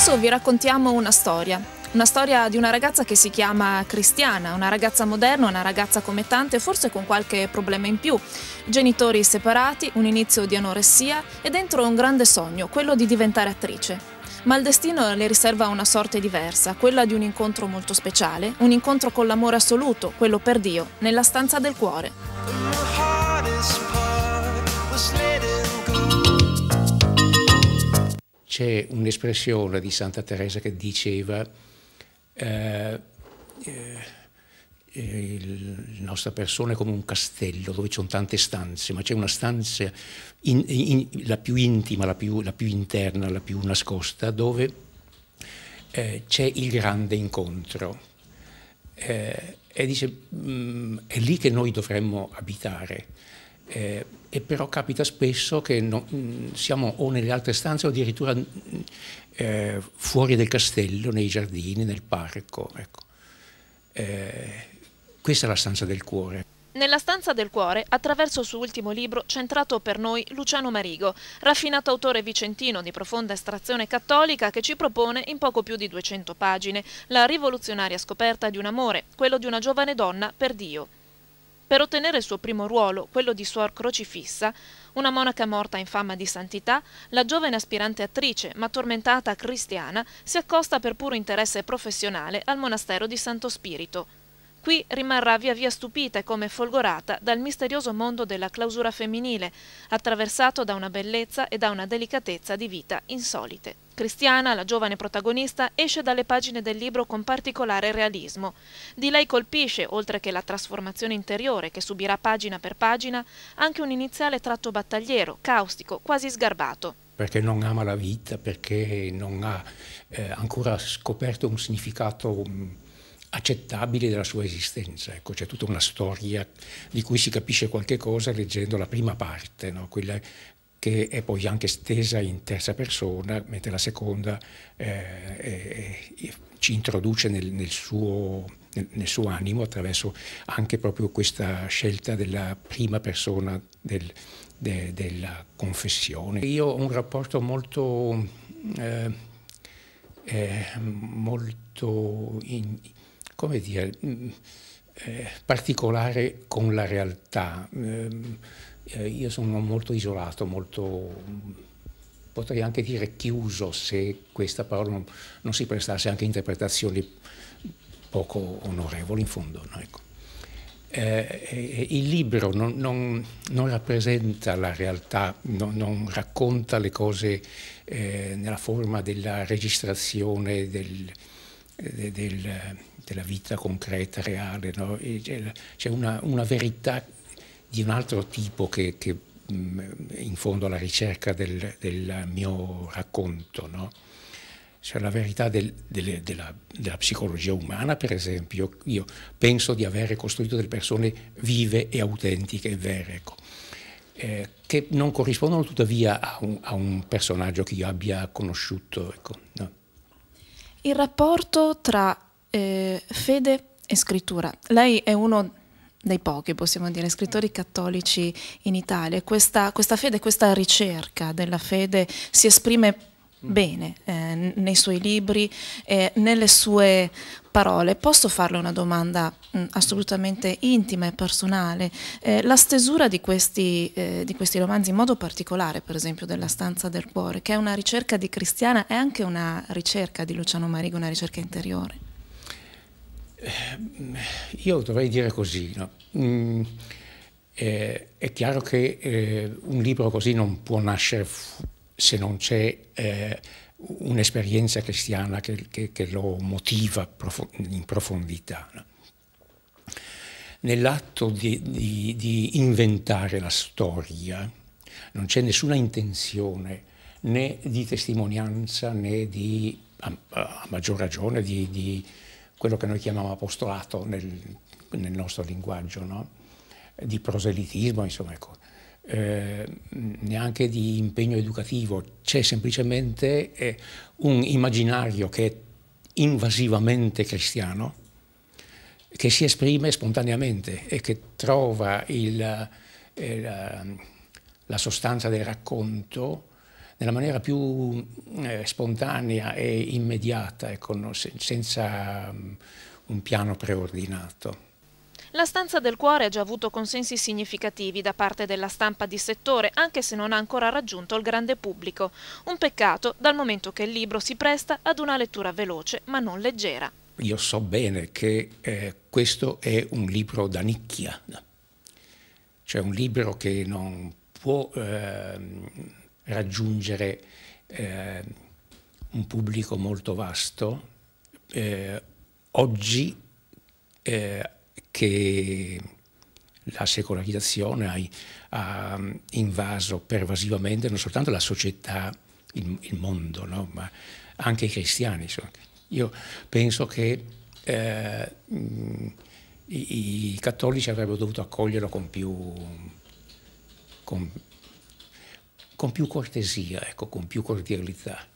Adesso vi raccontiamo una storia, una storia di una ragazza che si chiama Cristiana, una ragazza moderna, una ragazza come tante, forse con qualche problema in più. Genitori separati, un inizio di anoressia e dentro un grande sogno, quello di diventare attrice. Ma il destino le riserva una sorte diversa, quella di un incontro molto speciale, un incontro con l'amore assoluto, quello per Dio, nella stanza del cuore. C'è un'espressione di Santa Teresa che diceva eh, eh, la nostra persona è come un castello dove ci sono tante stanze, ma c'è una stanza in, in, la più intima, la più, la più, interna, la più nascosta, dove eh, c'è il grande incontro. Eh, e dice, mh, mm, è lì che noi dovremmo abitare. Eh, e però capita spesso che no, mm, siamo o nelle altre stanze o addirittura mm, eh, fuori del castello, nei giardini, nel parco. Ecco. Eh, questa è la stanza del cuore. Nella stanza del cuore, attraverso il suo ultimo libro, centrato per noi Luciano Marigo, raffinato autore vicentino di profonda estrazione cattolica che ci propone in poco più di 200 pagine la rivoluzionaria scoperta di un amore, quello di una giovane donna per Dio. Per ottenere il suo primo ruolo, quello di Suor Crocifissa, una monaca morta in fama di santità, la giovane aspirante attrice, ma tormentata cristiana, si accosta per puro interesse professionale al monastero di Santo Spirito. Qui rimarrà via via stupita e come folgorata dal misterioso mondo della clausura femminile, attraversato da una bellezza e da una delicatezza di vita insolite. Cristiana, la giovane protagonista, esce dalle pagine del libro con particolare realismo. Di lei colpisce, oltre che la trasformazione interiore che subirà pagina per pagina, anche un iniziale tratto battagliero, caustico, quasi sgarbato. Perché non ama la vita, perché non ha eh, ancora scoperto un significato accettabile della sua esistenza. Ecco, c'è tutta una storia di cui si capisce qualche cosa leggendo la prima parte, no? quella che è poi anche stesa in terza persona, mentre la seconda eh, eh, ci introduce nel, nel, suo, nel, nel, suo, animo attraverso anche proprio questa scelta della prima persona del, de, della confessione. Io ho un rapporto molto, eh, eh molto in, come dire, eh, particolare con la realtà ehm, eh, io sono molto isolato, molto, potrei anche dire chiuso se questa parola non, non si prestasse anche a interpretazioni poco onorevoli in fondo. No? Ecco. Eh, il libro non, non, non, rappresenta la realtà, non, non racconta le cose eh, nella forma della registrazione del, del, della vita concreta, reale. No? C'è una, una verità di un altro tipo che, che in fondo alla ricerca del, del mio racconto, no? cioè la verità del, delle, della, della, psicologia umana, per esempio, io penso di avere costruito delle persone vive e autentiche e vere, ecco, eh, che non corrispondono tuttavia a un, a un, personaggio che io abbia conosciuto. Ecco, no? Il rapporto tra eh, fede e scrittura. Lei è uno dei pochi, possiamo dire, scrittori cattolici in Italia. Questa, questa fede, questa ricerca della fede si esprime bene eh, nei suoi libri, eh, nelle sue parole. Posso farle una domanda mh, assolutamente intima e personale? Eh, la stesura di questi, eh, di questi, romanzi, in modo particolare, per esempio, della Stanza del Cuore, che è una ricerca di Cristiana, è anche una ricerca di Luciano Marigo, una ricerca interiore. Eh, io dovrei dire così, no? mm, eh, è chiaro che eh, un libro così non può nascere se non c'è eh, un'esperienza cristiana che, che, che, lo motiva in profondità. Nell'atto di, di, di, inventare la storia non c'è nessuna intenzione né di testimonianza né di, a, a maggior ragione, di, di quello che noi chiamiamo apostolato nel, nel nostro linguaggio, no? di proselitismo, insomma, ecco. Eh, neanche di impegno educativo, c'è semplicemente eh, un immaginario che è invasivamente cristiano, che si esprime spontaneamente e che trova il, il, la sostanza del racconto nella maniera più eh, spontanea e immediata, ecco, no, se, senza um, un piano preordinato. La stanza del cuore ha già avuto consensi significativi da parte della stampa di settore, anche se non ha ancora raggiunto il grande pubblico. Un peccato dal momento che il libro si presta ad una lettura veloce ma non leggera. Io so bene che eh, questo è un libro da nicchia, cioè un libro che non può eh, raggiungere eh, un pubblico molto vasto. Eh, oggi eh, che la secolarizzazione ha, ha, invaso pervasivamente non soltanto la società, il, il mondo, no? ma anche i cristiani. Insomma. Io penso che eh, i, i, cattolici avrebbero dovuto accoglierlo con più, con, con più cortesia, ecco, con più cordialità.